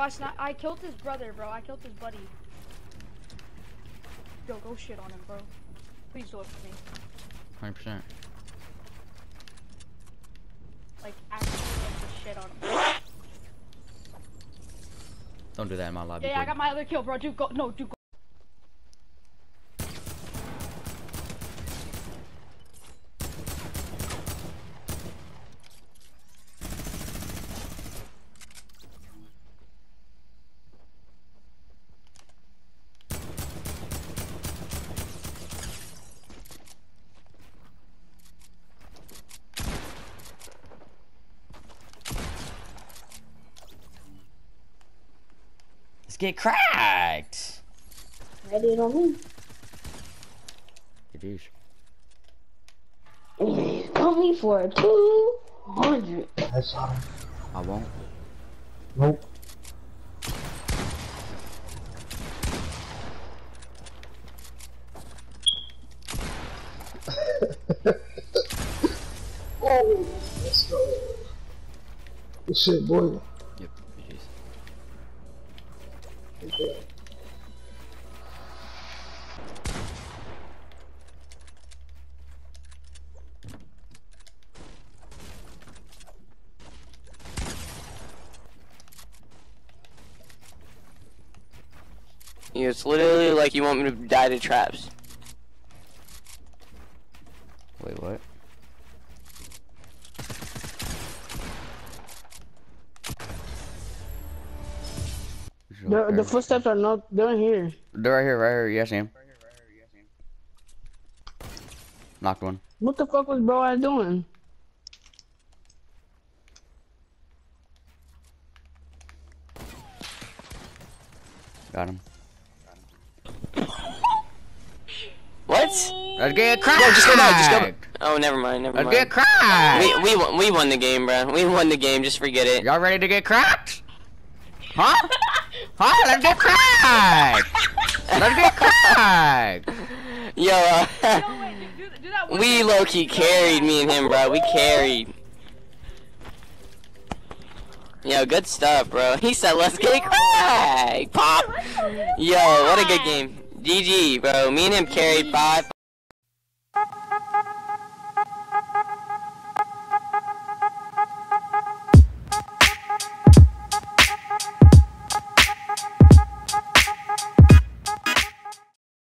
I sna I killed his brother, bro. I killed his buddy. Yo, go shit on him, bro. Please do it for me. 100%. Like, actually, like, shit on him. Don't do that in my lobby. Yeah, yeah, I got my other kill, bro. Dude, go. No, dude, go. Let's get cracked. Ready on me. It is. He's coming for a 200. That's hard. I won't. Nope. oh, let's go. Good shit, boy. It's literally like you want me to die to traps. Wait, what? The, the footsteps are not, they're in here. They're right here, right here. Yes, Sam. Knocked one. What the fuck was bro I doing? Got him. What? Let's get cracked. No, just go back. Just go. back. Oh, never mind. Never Let's mind. get cracked. We we won, we won the game, bro. We won the game. Just forget it. Y'all ready to get cracked? Huh? Huh? Let's get cracked. Let's get cracked. Yo, uh, No, wait, do, do that we time. low key carried me and him, bro. We carried. Yo, good stuff, bro. He said, "Let's get cracked." Pop. Yo, what a good game. GG, bro. Me and him carried five.